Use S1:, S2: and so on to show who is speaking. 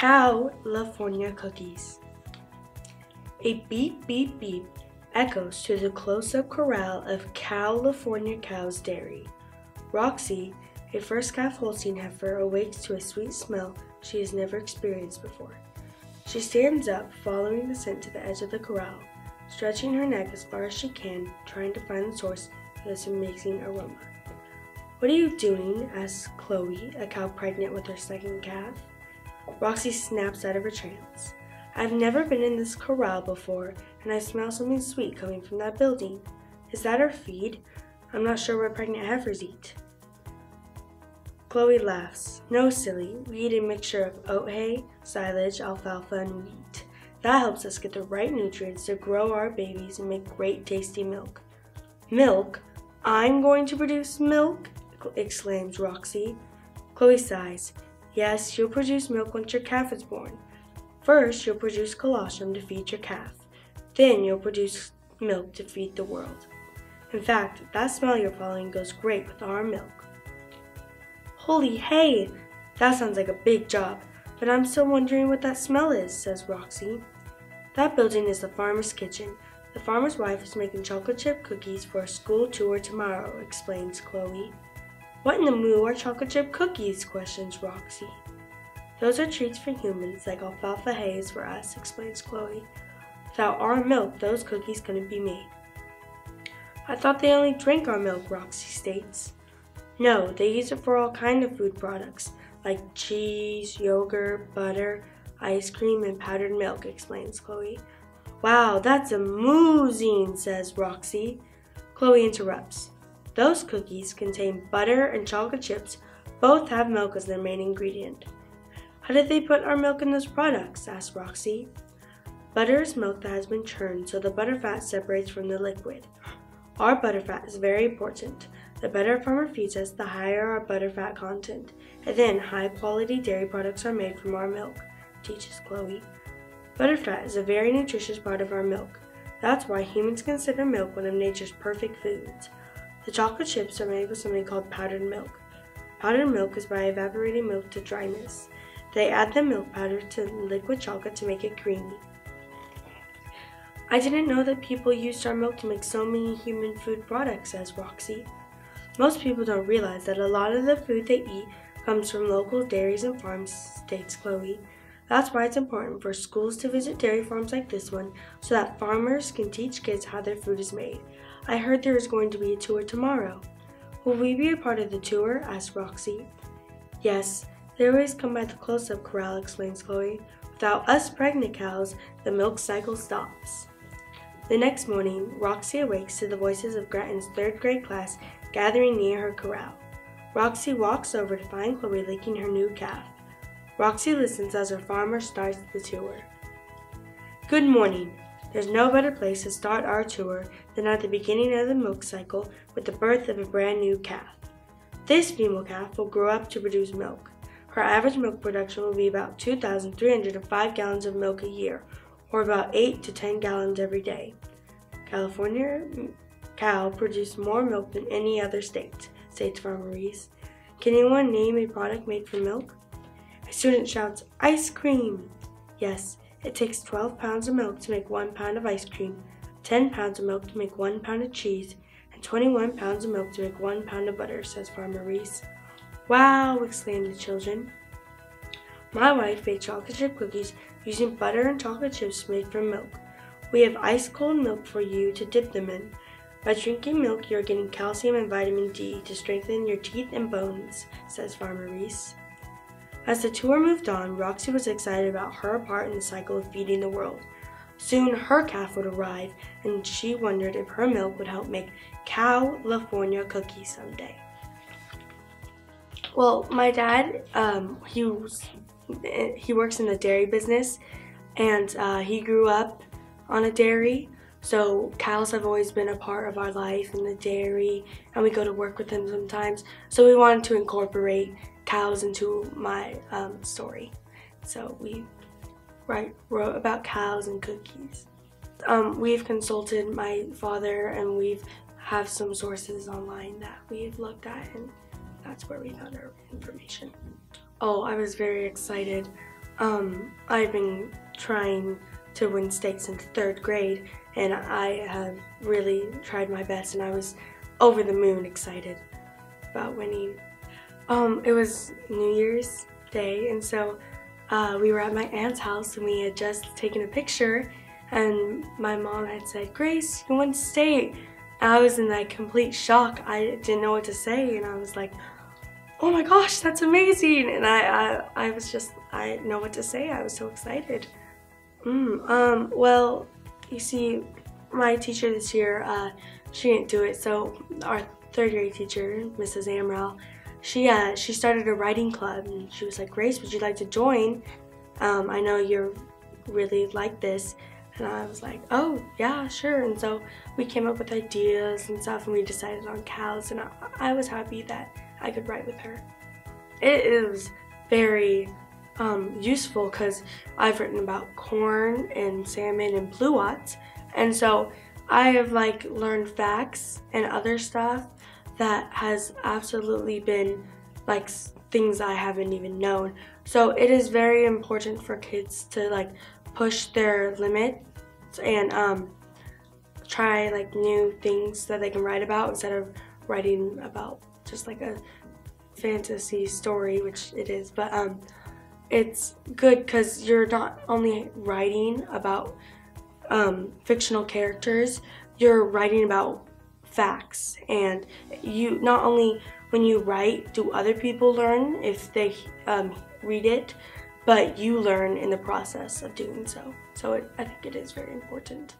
S1: Cow-lifornia cookies. A beep beep beep echoes to the close-up corral of California Cow's Dairy. Roxy, a first calf Holstein heifer, awakes to a sweet smell she has never experienced before. She stands up, following the scent to the edge of the corral, stretching her neck as far as she can, trying to find the source of this amazing aroma. What are you doing? asks Chloe, a cow pregnant with her second calf. Roxy snaps out of her trance. I've never been in this corral before, and I smell something sweet coming from that building. Is that our feed? I'm not sure what pregnant heifers eat. Chloe laughs. No, silly. We eat a mixture of oat hay, silage, alfalfa, and wheat. That helps us get the right nutrients to grow our babies and make great tasty milk. Milk? I'm going to produce milk? exclaims Roxy. Chloe sighs. Yes, you'll produce milk once your calf is born. First, you'll produce colostrum to feed your calf. Then you'll produce milk to feed the world. In fact, that smell you're following goes great with our milk. Holy hay! That sounds like a big job, but I'm still wondering what that smell is, says Roxy. That building is the farmer's kitchen. The farmer's wife is making chocolate chip cookies for a school tour tomorrow, explains Chloe. What in the moo are chocolate chip cookies? questions Roxy. Those are treats for humans, like alfalfa hay for us, explains Chloe. Without our milk, those cookies couldn't be made. I thought they only drink our milk, Roxy states. No, they use it for all kind of food products, like cheese, yogurt, butter, ice cream, and powdered milk, explains Chloe. Wow, that's amazing, says Roxy. Chloe interrupts. Those cookies contain butter and chocolate chips. Both have milk as their main ingredient. How did they put our milk in those products? asked Roxy. Butter is milk that has been churned, so the butterfat separates from the liquid. Our butterfat is very important. The better a farmer feeds us, the higher our butterfat content. And then high quality dairy products are made from our milk, teaches Chloe. Butterfat is a very nutritious part of our milk. That's why humans consider milk one of nature's perfect foods. The chocolate chips are made with something called powdered milk. Powdered milk is by evaporating milk to dryness. They add the milk powder to liquid chocolate to make it creamy. I didn't know that people used our milk to make so many human food products, says Roxy. Most people don't realize that a lot of the food they eat comes from local dairies and farms, states Chloe. That's why it's important for schools to visit dairy farms like this one so that farmers can teach kids how their food is made. I heard there is going to be a tour tomorrow. Will we be a part of the tour? asked Roxy. Yes, they always come by the close-up corral, explains Chloe. Without us pregnant cows, the milk cycle stops. The next morning, Roxy awakes to the voices of Gretton's third grade class gathering near her corral. Roxy walks over to find Chloe licking her new calf. Roxy listens as her farmer starts the tour. Good morning. There's no better place to start our tour than at the beginning of the milk cycle with the birth of a brand new calf. This female calf will grow up to produce milk. Her average milk production will be about 2,305 gallons of milk a year, or about 8 to 10 gallons every day. California cow produces more milk than any other state, states Farmer Reese. Can anyone name a product made from milk? A student shouts, Ice cream! Yes, it takes 12 pounds of milk to make 1 pound of ice cream, 10 pounds of milk to make 1 pound of cheese, and 21 pounds of milk to make 1 pound of butter, says Farmer Reese. Wow! exclaimed the children. My wife made chocolate chip cookies using butter and chocolate chips made from milk. We have ice cold milk for you to dip them in. By drinking milk, you're getting calcium and vitamin D to strengthen your teeth and bones, says Farmer Reese. As the tour moved on, Roxy was excited about her part in the cycle of feeding the world. Soon her calf would arrive, and she wondered if her milk would help make Cow-lifornia cookies someday. Well, my dad, um, he was, he works in the dairy business, and uh, he grew up on a dairy. So cows have always been a part of our life in the dairy, and we go to work with them sometimes. So we wanted to incorporate cows into my um, story. So we write, wrote about cows and cookies. Um, we've consulted my father, and we've have some sources online that we've looked at and that's where we found our information. Oh, I was very excited. um, I've been trying to win state since third grade, and I have really tried my best, and I was over the moon excited about winning. Um, it was New Year's Day, and so uh, we were at my aunt's house, and we had just taken a picture, and my mom had said, Grace, you won state. And I was in like complete shock. I didn't know what to say, and I was like, oh my gosh, that's amazing. And I, I, I was just, I know what to say. I was so excited. Mm, um, well, you see, my teacher this year, uh, she didn't do it. So our third grade teacher, Mrs. Amrell, she, uh, she started a writing club and she was like, Grace, would you like to join? Um, I know you're really like this. And I was like, oh, yeah, sure. And so we came up with ideas and stuff and we decided on cows and I, I was happy that I could write with her. It is very um, useful because I've written about corn and salmon and pluots, and so I have like learned facts and other stuff that has absolutely been like things I haven't even known. So it is very important for kids to like push their limits and um, try like new things that they can write about instead of writing about just like a fantasy story, which it is, but um, it's good because you're not only writing about um, fictional characters, you're writing about facts, and you not only when you write do other people learn if they um, read it, but you learn in the process of doing so. So it, I think it is very important.